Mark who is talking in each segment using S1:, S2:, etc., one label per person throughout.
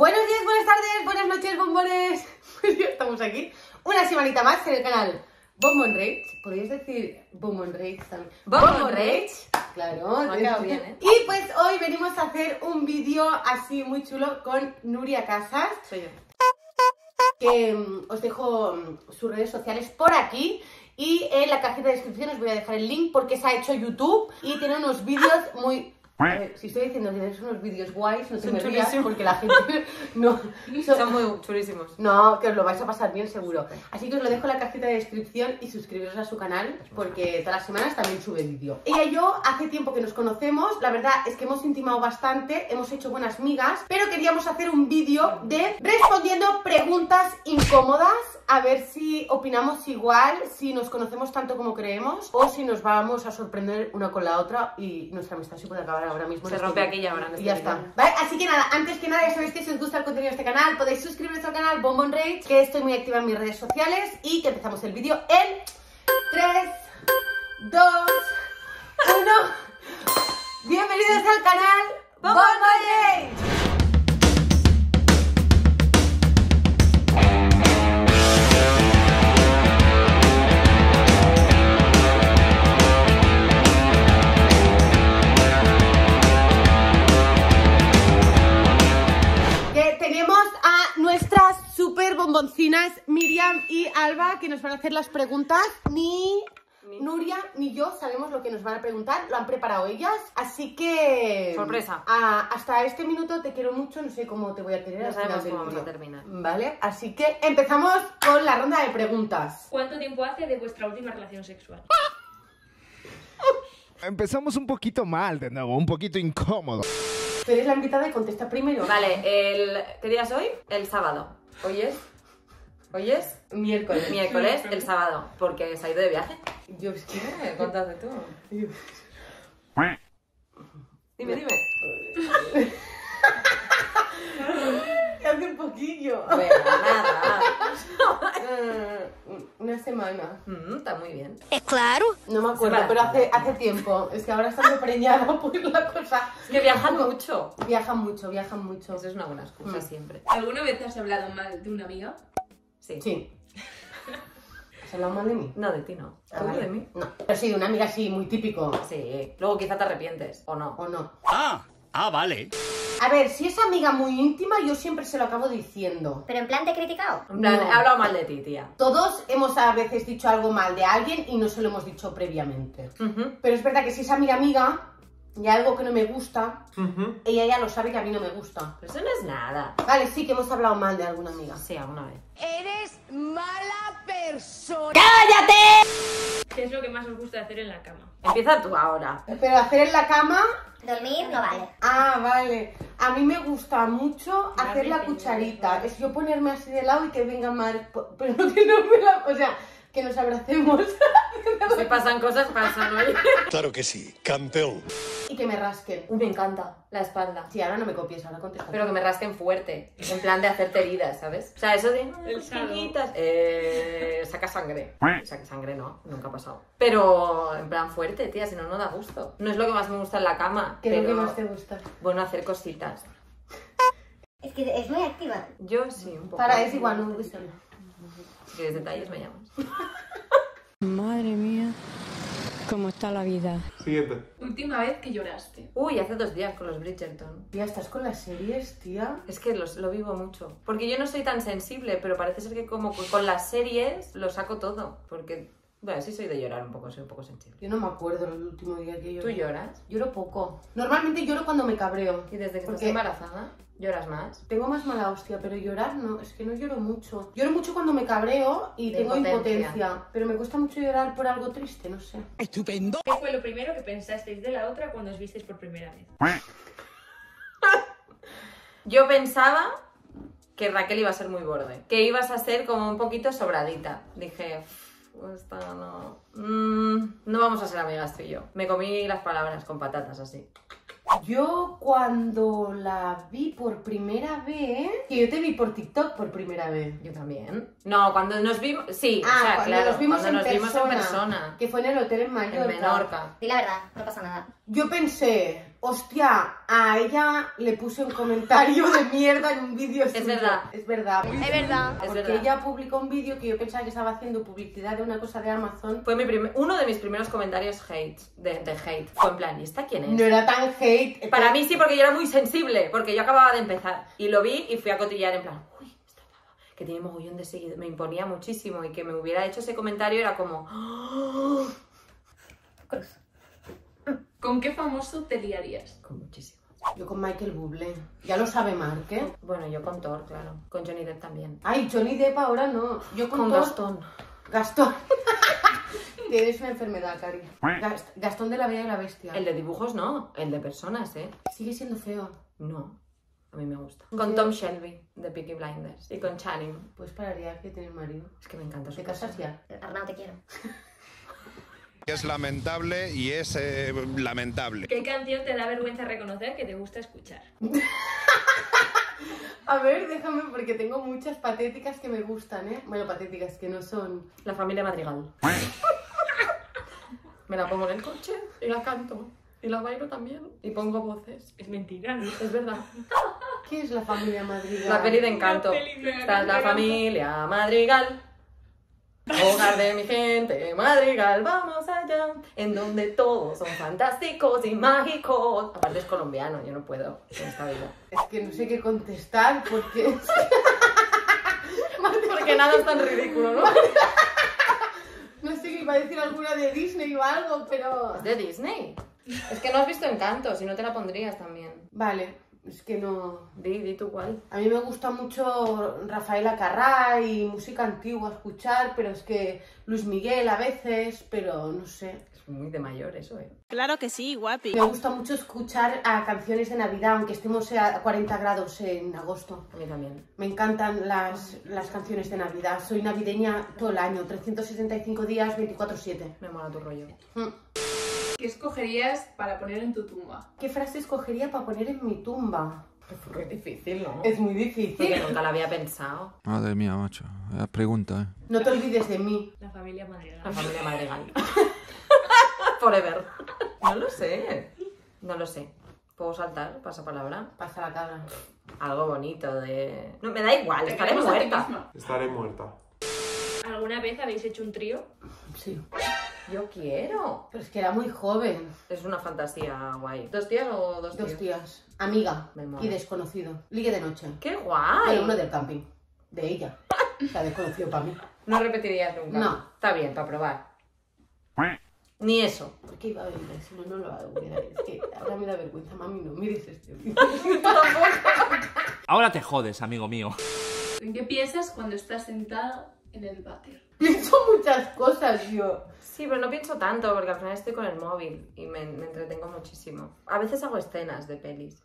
S1: Buenos días, buenas tardes, buenas noches, bombones. Pues estamos aquí. Una semanita más en el canal Bombon Rage. Podrías decir Bombon Rage también.
S2: Bombon Rage.
S1: Claro.
S2: Me ha quedado bien, ¿eh?
S1: Y pues hoy venimos a hacer un vídeo así muy chulo con Nuria Casas.
S2: Soy yo.
S1: que mm, os dejo mm, sus redes sociales por aquí y en la cajita de descripción os voy a dejar el link porque se ha hecho YouTube y tiene unos vídeos muy... Ver, si estoy diciendo que tienes unos vídeos guays, no te
S2: Son
S1: me rías porque la gente no... son-
S2: Son muy chulísimos.
S1: no, que os lo vais a pasar bien seguro. Así que os lo dejo en la cajita de descripción y suscribiros a su canal porque todas las semanas también sube vídeo. Ella y yo hace tiempo que nos conocemos, la verdad es que hemos intimado bastante, hemos hecho buenas migas, pero queríamos hacer un vídeo de respondiendo preguntas incómodas, a ver si opinamos igual, si nos conocemos tanto como creemos o si nos vamos a sorprender una con la otra y nuestra amistad se puede acabar ahora mismo.
S2: Se
S1: este
S2: rompe aquí y ahora en
S1: Y
S2: este
S1: ya está. ¿Vale? Así que nada, antes que nada, ya sabéis que si os gusta el contenido de este canal, podéis suscribiros al canal Bombon Rage, que estoy muy activa en mis redes sociales y que empezamos el vídeo en 3, 2, 1. Bienvenidos al canal Bombon Rage. Bomboncinas Miriam y Alba que nos van a hacer las preguntas. Ni Nuria ni yo sabemos lo que nos van a preguntar, lo han preparado ellas, así que...
S2: Sorpresa.
S1: a- hasta este minuto te quiero mucho, no sé cómo te voy a querer
S2: No sabemos cómo vamos a terminar.
S1: Vale, así que empezamos con la ronda de preguntas.
S3: ¿Cuánto tiempo hace de vuestra última relación sexual?
S4: Empezamos un poquito mal de nuevo, un poquito incómodo.
S1: Tú eres la invitada y contesta primero.
S2: Vale, el... ¿qué día es hoy? El sábado. ¿Hoy es? ¿Hoy es?
S1: Miércoles.
S2: Miércoles, el sábado. Porque se ha ido de viaje.
S1: Yo es que...
S2: Eh, Contate tú. Dime, dime.
S1: Hace un poquillo.
S2: Bueno, nada.
S1: Eh, una semana.
S2: Mm, está muy bien.
S1: No me acuerdo,
S2: Semana.
S1: pero hace, hace tiempo. Es que ahora estando preñada por la cosa.
S2: Es que viajan mucho.
S1: Viajan mucho, viajan mucho.
S2: Eso es una buena excusa
S1: Mm.
S2: siempre.
S3: ¿Alguna vez has hablado mal de una amiga?
S2: Sí.
S1: Sí. ¿Has hablado mal de mí?
S2: No, de ti no.
S1: Ah,
S2: ¿Tú
S1: vale.
S2: de mí?
S1: No. Pero sí, de una amiga así, muy típico.
S2: Sí. Luego quizá te arrepientes. ¿O no?
S1: ¿O no?
S4: Ah, ah, vale.
S1: A ver, si es amiga muy íntima, yo siempre se lo acabo diciendo.
S5: Pero en plan te he criticado.
S2: En plan,
S1: No.
S2: he hablado mal de ti, tía.
S1: Todos hemos a veces dicho algo mal de alguien y no se lo hemos dicho previamente.
S2: Ujú.
S1: Pero es verdad que si es amiga amiga y algo que no me gusta, ella ya lo sabe que a mí no me gusta.
S2: Pero eso no es nada.
S1: Vale, sí que hemos hablado mal de alguna amiga.
S2: Sí, alguna vez.
S3: ¿Qué es lo que más os gusta hacer en la cama?
S2: Empieza tú ahora.
S1: Pero hacer en la cama
S5: Dormir no vale.
S1: Ah, vale. A mí me gusta mucho hacer la cucharita. Es yo ponerme así de lado y que venga Mar, pero no que no me la, o sea, que nos abracemos
S2: Si pasan cosas, pasan, oye.
S6: Claro que sí, campeón.
S1: Y que me rasquen.
S2: Uy, me encanta la espalda.
S1: Sí, ahora no me copies, ahora contesta.
S2: Pero que me rasquen fuerte. En plan de hacerte heridas, ¿sabes? O sea, eso de. "Ay,
S3: El
S2: Eh. Saca sangre. Saca sangre, no. Nunca ha pasado. Pero en plan fuerte, tía, si no, no da gusto. No es lo que más me gusta en la cama.
S1: ¿Qué es lo que más te gusta?
S2: Bueno, hacer cositas.
S5: Es que es muy activa.
S2: Yo sí, un poco.
S1: Para, es igual, no me gusta.
S2: Si quieres detalles, me llamas.
S7: Madre mía, cómo está la vida.
S3: Última vez que lloraste.
S2: Uy, hace dos días con los Bridgerton.
S1: Tía, estás con las series, tía.
S2: Es que los, lo vivo mucho. Porque yo no soy tan sensible, pero parece ser que como con las series lo saco todo. Porque, bueno, sí soy de llorar un poco, soy un poco sensible.
S1: Yo no me acuerdo el último día que
S2: ¿Tú
S1: lloré.
S2: lloras?
S1: Lloro poco. Normalmente lloro cuando me cabreo.
S2: ¿Y desde que estás
S1: Porque-
S2: embarazada? ¿Lloras más?
S1: Tengo más mala hostia, pero llorar no, es que no lloro mucho. Lloro mucho cuando me cabreo y
S2: De
S1: tengo
S2: impotencia.
S1: impotencia, pero me cuesta mucho llorar por algo triste, no sé.
S4: Estupendo.
S3: ¿Qué fue lo primero que pensasteis de la otra cuando os visteis por primera vez?
S2: Yo pensaba que Raquel iba a ser muy borde. Que ibas a ser como un poquito sobradita. Dije, "Uf, esta no... Mm, no vamos a ser amigas tú y yo. Me comí las palabras con patatas así.
S1: Yo cuando la vi por primera vez, que yo te vi por TikTok por primera vez.
S2: Yo también. No, cuando nos vimos... Sí,
S1: Ah,
S2: o sea,
S1: cuando
S2: claro,
S1: nos vimos,
S2: cuando
S1: en,
S2: nos
S1: persona,
S2: vimos en persona.
S1: Que fue en el hotel en Mallorca.
S2: En Menorca.
S5: Di la verdad, no pasa nada.
S1: Yo pensé, Hostia, a ella le puse un comentario de mierda en un vídeo suyo.
S2: verdad.
S1: Es verdad.
S5: Es verdad.
S2: Es
S1: Porque
S2: verdad.
S1: ella publicó un vídeo que yo pensaba que estaba haciendo publicidad de una cosa de Amazon.
S2: Fue mi primer- uno de mis primeros comentarios hate, de, de hate. Fue en plan, ¿y esta quién es?
S1: No era tan hate.
S2: Para mí sí, porque yo era muy sensible, porque yo acababa de empezar. Y lo vi y fui a cotillar en plan, uy, esta pava, que tiene mogollón de seguidores. Me imponía muchísimo y que me hubiera hecho ese comentario era como, "Ah",
S3: ¿Con qué famoso te liarías?
S2: con muchísimo.
S1: Yo con Michael Bublé. Ya lo sabe Mark, ¿eh?
S2: Bueno, yo con Thor, claro. Con Johnny Depp también.
S1: Ay, Johnny Depp ahora no. Yo con,
S2: Con
S1: Thor-
S2: Gastón.
S1: Gastón. Tienes una enfermedad, Cari. Gast- Gastón de la Bella y la Bestia.
S2: El de dibujos no, el de personas, ¿eh?
S1: Sigue siendo feo.
S2: No, a mí me gusta. Con Tom Shelby, de Peaky Blinders. Y con Channing.
S1: Pues pararía que tener marido.
S2: Es que me encanta su
S1: ¿Te casas
S2: persona.
S1: ya?
S5: Arnau, te quiero.
S6: Es lamentable y es eh, lamentable.
S3: ¿Qué canción te da vergüenza reconocer que te gusta escuchar?
S1: A ver, déjame, porque tengo muchas patéticas que me gustan, ¿eh? Bueno, patéticas que no son.
S2: La familia Madrigal. me la pongo en el coche y la canto. Y la bailo también. Y pongo voces.
S3: Es mentira, ¿no?
S2: Es verdad.
S1: ¿Qué es la familia Madrigal?
S2: La peli de encanto.
S3: La peli de
S2: Esta es la familia Madrigal. Hogar de mi gente, Madrigal, vamos allá. En donde todos son fantásticos y mágicos. Aparte es colombiano, yo no puedo en esta vida.
S1: Es que no sé qué contestar porque.
S2: Porque nada es tan ridículo, ¿no?
S1: No sé que iba a decir alguna de Disney o algo, pero.
S2: Es de Disney. Es que no has visto Encanto, si no te la pondrías también.
S1: Vale, es que no.
S2: Di, di tú cuál.
S1: A mí me gusta mucho Rafaela Carrá y música antigua escuchar, pero es que Luis Miguel a veces, pero no sé.
S2: Es muy de mayor eso, ¿eh?
S7: Claro que sí, guapi.
S1: Me gusta mucho escuchar a canciones de Navidad, aunque estemos a 40 grados en agosto.
S2: A mí también.
S1: Me encantan las, las canciones de Navidad. Soy navideña todo el año, 365 días, 24/7.
S2: Me mola tu rollo.
S1: Mm.
S8: ¿Qué escogerías para poner en tu tumba?
S1: ¿Qué frase escogería para poner en mi tumba?
S2: Es difícil, ¿no?
S1: Es muy
S2: Porque
S1: difícil.
S2: nunca la había pensado.
S9: Madre mía, macho. La pregunta, ¿eh?
S1: No te olvides de mí.
S3: La familia Madrigal.
S2: La familia Madrigal. Forever. No lo sé. No lo sé. ¿Puedo saltar? Pasapalabra.
S1: Pasa la cabra.
S2: Algo bonito de... No, me da igual, estaré muerta.
S10: Estaré muerta.
S3: ¿Alguna vez habéis hecho un trío?
S1: Sí.
S2: Yo quiero.
S1: Pero es que era muy joven.
S2: Es una fantasía guay. ¿Dos días o dos,
S1: Dos
S2: tíos?
S1: días. Amiga
S2: Me mola.
S1: y desconocido. Ligue de noche.
S2: ¡Qué
S1: Pero
S2: guay!
S1: uno del camping. De ella. La desconocido para mí.
S2: No repetirías nunca.
S1: No.
S2: Está bien, para probar. Ni eso.
S1: ¿Por qué iba a venir? Si no, no lo hago. Mira, Es que ahora me da vergüenza, mami. No mires este vídeo.
S11: Ahora te jodes, amigo mío.
S8: ¿En qué piensas cuando estás sentada en el váter?
S1: Pienso muchas cosas yo.
S2: Sí, pero no pienso tanto porque al final estoy con el móvil y me, me entretengo muchísimo. A veces hago escenas de pelis.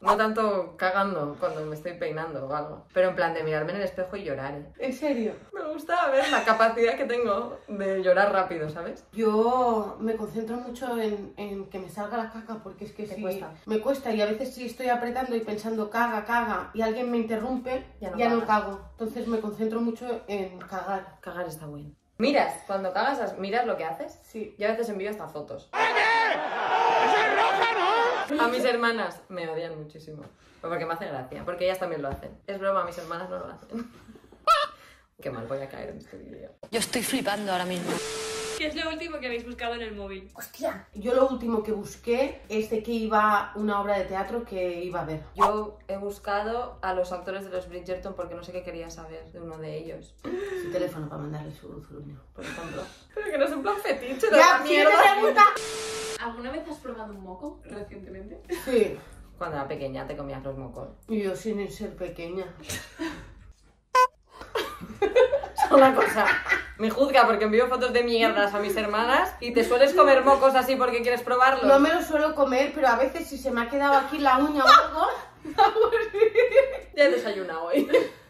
S2: No tanto cagando cuando me estoy peinando o algo. Pero en plan de mirarme en el espejo y llorar. ¿eh?
S1: En serio.
S2: Me gusta ver la capacidad que tengo de llorar rápido, ¿sabes?
S1: Yo me concentro mucho en, en que me salga la caca porque es que
S2: ¿Te
S1: si
S2: cuesta?
S1: me cuesta y a veces si estoy apretando y pensando caga, caga y alguien me interrumpe,
S2: Ya
S1: ya
S2: no
S1: cago. Entonces me concentro mucho en cagar.
S2: Cagar está bueno. Miras, cuando cagas, as- miras lo que haces.
S1: Sí.
S2: Yo a veces envío hasta fotos. A mis hermanas me odian muchísimo. Pero Porque me hace gracia, porque ellas también lo hacen. Es broma, mis hermanas no lo hacen. Qué mal voy a caer en este vídeo.
S7: Yo estoy flipando ahora mismo.
S3: ¿Qué es lo último que habéis buscado en el móvil?
S5: Hostia.
S1: Yo lo último que busqué es de qué iba una obra de teatro que iba a ver.
S2: Yo he buscado a los actores de los Bridgerton porque no sé qué quería saber de uno de ellos,
S1: Su teléfono para mandarle su zuruño.
S2: por ejemplo. Pero que no es en plan fetiche de
S1: Ya,
S2: la mierda.
S8: ¿Alguna vez has probado un moco recientemente?
S1: Sí.
S2: Cuando era pequeña te comías los mocos.
S1: Y yo sin ser pequeña.
S2: Una cosa, me juzga porque envío fotos de mierdas a mis hermanas y te sueles comer mocos así porque quieres probarlos.
S1: No me lo suelo comer, pero a veces si se me ha quedado aquí la uña o algo,
S2: Ya he desayunado hoy.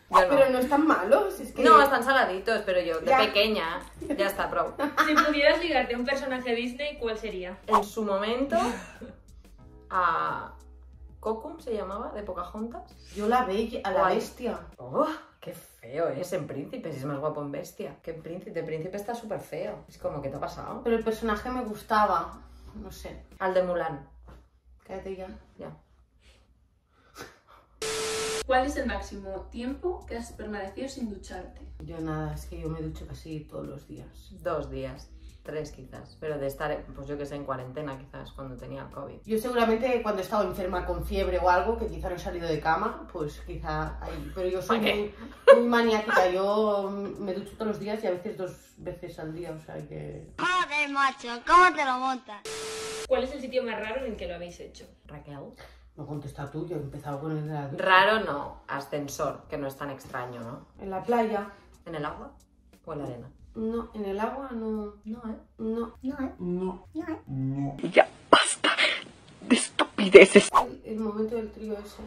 S2: Yo no.
S1: pero no están malos. Es que
S2: No, están saladitos, pero yo de
S1: Ya.
S2: pequeña ya está, pro.
S3: Si pudieras ligarte a un personaje Disney, ¿cuál sería?
S2: En su momento, a Cocum se llamaba, de Pocahontas.
S1: yo la bella, a la bestia.
S2: ¡Oh! ¡Qué feo es en Príncipe! Si es más guapo en Bestia. Que en Príncipe, de Príncipe está súper feo. Es como, ¿qué te ha pasado?
S1: Pero el personaje me gustaba. no sé.
S2: Al de Mulan.
S1: Cállate ya.
S2: Ya.
S8: ¿Cuál es el máximo tiempo que has permanecido sin ducharte?
S1: Yo nada, es que yo me ducho casi todos los días.
S2: Dos días. Tres quizás. Pero de estar, pues yo que sé, en cuarentena quizás, cuando tenía el COVID.
S1: Yo seguramente cuando he estado enferma con fiebre o algo, que quizá no he salido de cama, pues quizá ahí. Pero yo soy muy, muy maniática. Yo me ducho todos los días y a veces dos veces al día, o sea que...
S5: Joder, macho, ¿cómo te lo montas?
S3: ¿Cuál es el sitio más raro en el que lo habéis hecho?
S2: Raquel.
S1: No contesta tú, yo he empezado con el de la ducha.
S2: Raro no. Ascensor, que no es tan extraño, ¿no?
S1: En la playa.
S2: ¿En el agua o en la arena?
S1: No, en el agua no.
S2: No, ¿eh?
S1: No.
S5: No, ¿eh? No. No, ¿eh?
S1: El, el momento del trío ese.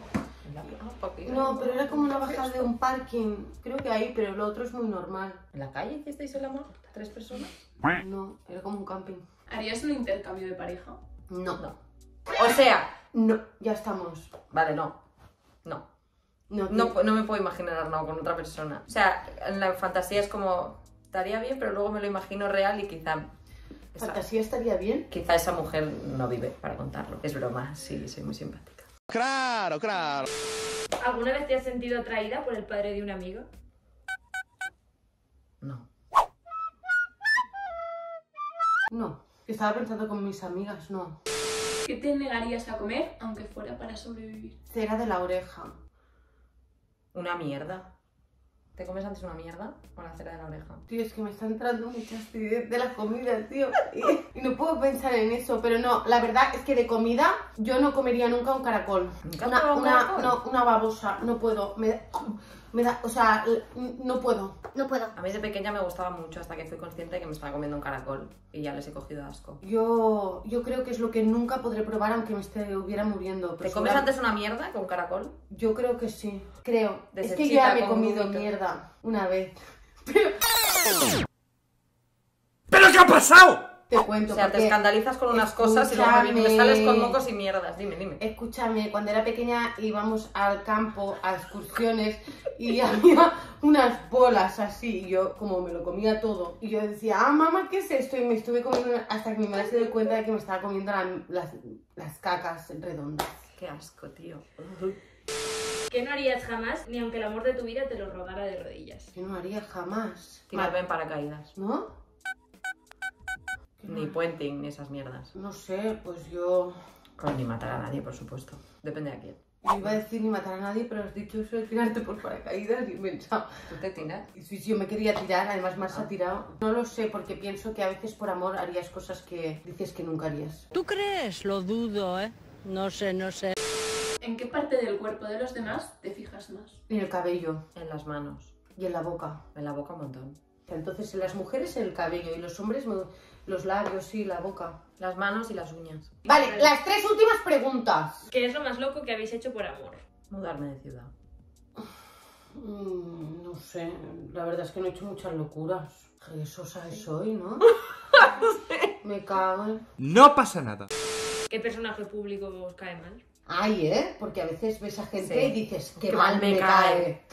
S2: En la- papi.
S1: No, pero era como una bajada de un parking. Creo que ahí, pero lo otro es muy normal.
S2: ¿En la calle hicisteis el amor? ¿Tres personas?
S1: No, era como un camping.
S8: ¿Harías un intercambio de pareja?
S1: No.
S2: No. O sea,
S1: No, ya estamos.
S2: vale, no. No.
S1: No,
S2: No, no me puedo imaginar Arnau con otra persona. O sea, en la fantasía es como, estaría bien, pero luego me lo imagino real y quizá... esa-
S1: ¿Fantasía estaría bien?
S2: Quizá esa mujer no vive para contarlo. Es broma, sí, soy muy simpática.
S6: Claro, claro.
S3: ¿Alguna vez te has sentido atraída por el padre de un amigo?
S2: No.
S1: No. Estaba pensando con mis amigas, no.
S8: ¿Qué te negarías a comer aunque fuera para sobrevivir?
S1: Cera de la oreja.
S2: Una mierda. ¿Te comes antes una mierda o la cera de la oreja?
S1: Tío, es que me está entrando mucha acidez de la comida, tío. Y, y no puedo pensar en eso. Pero no, la verdad es que de comida yo no comería nunca un caracol.
S2: ¿Nunca has
S1: Una,
S2: probado un
S1: una,
S2: caracol?
S1: no, una babosa. No puedo. Me da, me da, o sea, no puedo.
S5: No puedo.
S2: A mí de pequeña me gustaba mucho hasta que fui consciente de que me estaba comiendo un caracol y ya les he cogido asco.
S1: Yo, yo creo que es lo que nunca podré probar aunque me estuviera muriendo.
S2: ¿Te
S1: Pero
S2: comes antes una mierda un caracol?
S1: Yo creo que sí. Creo.
S2: De
S1: es que
S2: sechita
S1: ya me he
S2: con
S1: comido
S2: grumito.
S1: mierda una vez.
S4: ¿Pero qué ha pasado?
S1: Te cuento.
S2: O sea, te escandalizas con unas cosas y luego me, me
S1: Escúchame.
S2: sales con mocos y mierdas. Dime, dime.
S1: Escúchame, cuando era pequeña íbamos al campo a excursiones y había unas bolas así y yo como me lo comía todo y yo decía, ah mamá, ¿qué es esto? Y me estuve comiendo hasta que mi madre se dio cuenta de que me estaba comiendo la- las, las cacas redondas.
S2: Qué asco, tío.
S3: ¿Qué no harías jamás ni aunque el amor de tu vida te lo rogara de rodillas?
S1: Yo no haría jamás.
S2: Tirarme en paracaídas.
S1: ¿No? ¿Qué
S2: Ni
S1: más?
S2: puenting, ni esas mierdas.
S1: No sé, pues yo...
S2: Con ni matar a nadie, por supuesto. Depende de quién.
S1: Yo iba a decir ni matar a nadie, pero has dicho eso de tirarte por paracaídas y he pensado...
S2: ¿Tú te tiras?
S1: Sí, sí, yo me quería tirar, además Marx
S2: Ah.
S1: ha tirado. No lo sé, porque pienso que a veces por amor harías cosas que dices que nunca harías.
S7: ¿Tú crees? Lo dudo, ¿eh? No sé, no sé.
S8: ¿En qué parte del cuerpo de los demás te fijas más?
S1: En el cabello
S2: En las manos.
S1: y en la boca.
S2: En la boca un montón.
S1: Entonces, en las mujeres el cabello y los hombres me- los labios y la boca.
S2: Las manos y las uñas.
S1: Vale, las tres últimas preguntas.
S3: ¿Qué es lo más loco que habéis hecho por amor?
S2: Mudarme de ciudad.
S1: Mm, no sé, la verdad es que no he hecho muchas locuras. Qué sosa soy, ¿no? Me cago en...
S4: No pasa nada.
S3: ¿Qué personaje público os cae mal?
S1: Ay, ¿eh? Porque a veces ves a gente
S2: Sí.
S1: y dices, qué,
S2: Qué
S1: mal me cae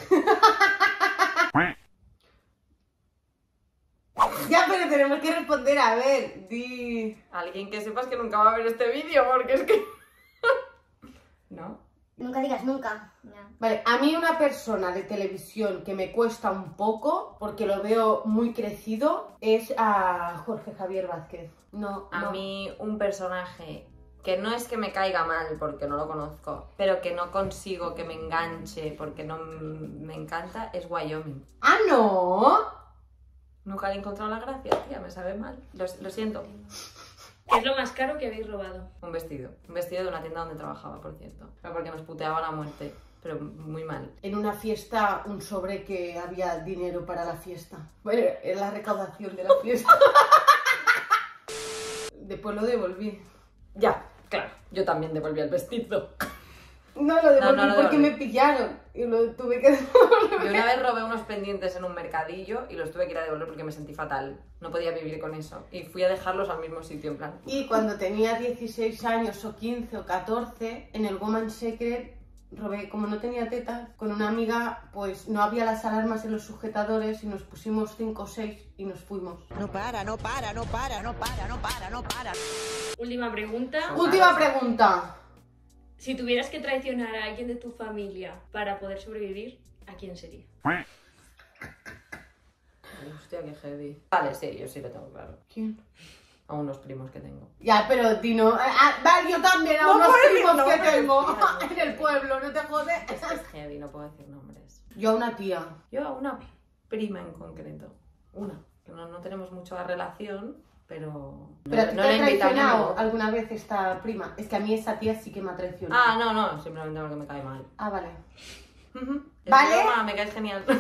S1: pero tenemos que responder, a ver, di...
S2: Alguien que sepas que nunca va a ver este vídeo, porque es que... ¿No?
S5: Nunca digas nunca.
S1: Vale, a mí una persona de televisión que me cuesta un poco, porque lo veo muy crecido, es a Jorge Javier Vázquez. No,
S2: A
S1: no.
S2: mí un personaje que no es que me caiga mal porque no lo conozco, pero que no consigo que me enganche porque no me encanta, es Wyoming.
S1: ¡Ah, no!
S2: Nunca le he encontrado la gracia, tía, me sabe mal. Lo, lo siento.
S3: ¿Qué es lo más caro que habéis robado?
S2: Un vestido. Un vestido de una tienda donde trabajaba, por cierto. Pero porque nos puteaban a muerte. Pero muy mal.
S1: En una fiesta, un sobre que había dinero para la fiesta. Bueno, era la recaudación de la fiesta. Después lo devolví.
S2: Ya, claro. Yo también devolví el vestido.
S1: No, lo devolví
S2: no
S1: porque
S2: devolví.
S1: me pillaron y lo tuve que
S2: Yo una vez robé unos pendientes en un mercadillo y los tuve que ir a devolver porque me sentí fatal. No podía vivir con eso. Y fui a dejarlos al mismo sitio, en plan.
S1: Y cuando tenía 16 años o 15 o 14, en el Woman Secret robé, como no tenía tetas, con una una amiga, pues no había las alarmas en los sujetadores y nos pusimos 5 o 6 y nos fuimos.
S7: No para, no para, no para, no para, no para, no para.
S3: Última pregunta.
S1: Última pregunta.
S3: Si tuvieras que traicionar a alguien de tu familia para poder sobrevivir, ¿a quién sería?
S2: Hostia, qué heavy. Vale, sí, yo sí lo tengo claro.
S1: ¿Quién?
S2: A unos primos que tengo.
S1: Ya, pero Dino, ah, ah, vale, yo también a
S2: No
S1: unos primos que
S2: nombres,
S1: tengo
S2: tía,
S1: en el pueblo, no te jodes.
S2: Es que es heavy, no puedo decir nombres.
S1: Yo a una tía.
S2: Yo a una prima en concreto. Una. Que no, no tenemos mucha relación, pero.
S1: Pero a ti
S2: no
S1: te ha traicionado alguna vez esta prima. Es que a mí esa tía sí que me ha traicionado.
S2: Ah, no, no, simplemente porque me cae mal.
S1: Ah, vale. ¿Vale?
S2: broma, me caes genial.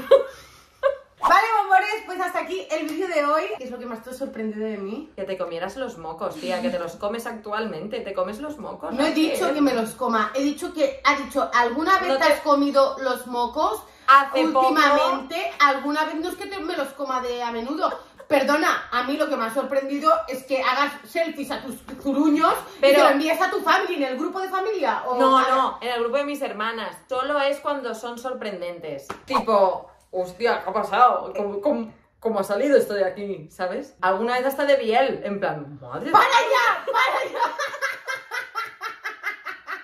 S1: Vale, bombones, pues hasta aquí el vídeo de hoy. ¿Qué es lo que más te ha sorprendido de mí?
S2: que te comieras los mocos, tía, que te los comes actualmente. ¿Te comes los mocos?
S1: No he dicho que me los coma, he dicho que, ha dicho, ¿alguna vez
S2: No
S1: te... has comido los mocos?
S2: Hace
S1: Últimamente, alguna vez no es que te- me los coma de a menudo. Perdona, a mí lo que me ha sorprendido es que hagas selfies a tus zuruños y
S2: Pero-
S1: que lo envíes a tu familia, en el grupo de familia. O
S2: No,
S1: a-
S2: no, en el grupo de mis hermanas. Solo es cuando son sorprendentes. Tipo, hostia, ¿qué ha pasado? ¿Cómo, cómo- cómo ha salido esto de aquí? ¿Sabes? Alguna vez hasta de Biel, en plan, madre
S1: ¡Para ya! ¡Para ya!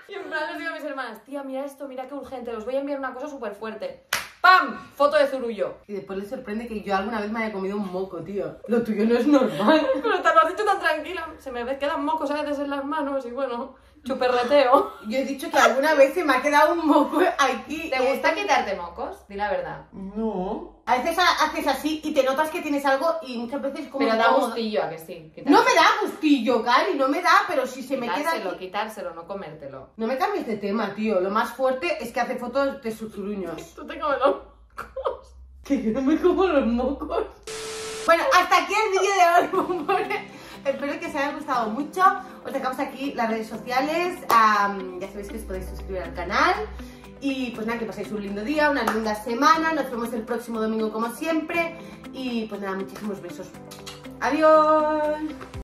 S2: Y en plan les digo a mis hermanas, tía, mira esto, mira qué urgente, os voy a enviar una cosa súper fuerte. ¡Pam! Foto de zurullo.
S1: Y después le sorprende que yo alguna vez me haya comido un moco, tío. Lo tuyo no es normal.
S2: Pero te lo has dicho tan tranquila. Se me quedan mocos a veces en las manos y bueno, chuperreteo.
S1: Yo he dicho que alguna vez se me ha quedado un moco aquí.
S2: ¿Te gusta quitarte mocos? Di la verdad.
S1: No. A veces ha- haces así y te notas que tienes algo y muchas veces como
S2: Pero da gustillo a que sí.
S1: No me da gustillo, Cari, no me da, pero si se me queda
S2: Quitárselo,
S1: aquí...
S2: quitárselo, no comértelo.
S1: No me cambies de tema, tío. Lo más fuerte es que hace fotos de sus zuruños.
S2: Tú te comes los
S1: Que yo no me como los mocos. Bueno, hasta aquí el vídeo de hoy, bombones. Espero que os haya gustado mucho. Os dejamos aquí las redes sociales. ya sabéis que os podéis suscribir al canal. Y pues nada, que paséis un lindo día, una linda semana. Nos vemos el próximo domingo como siempre. Y pues nada, muchísimos besos. Adiós.